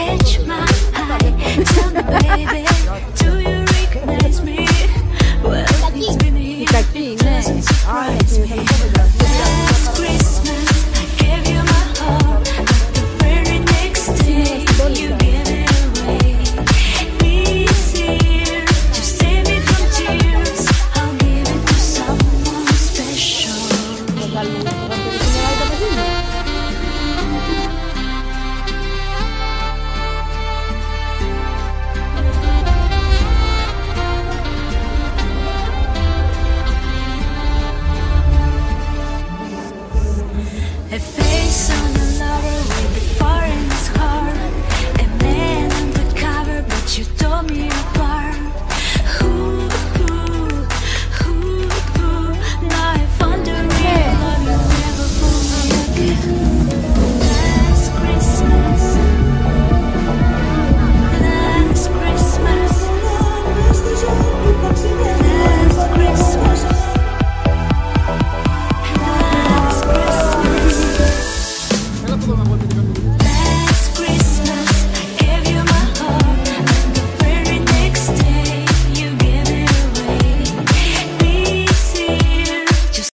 catch my eye. Tell me, baby, do you?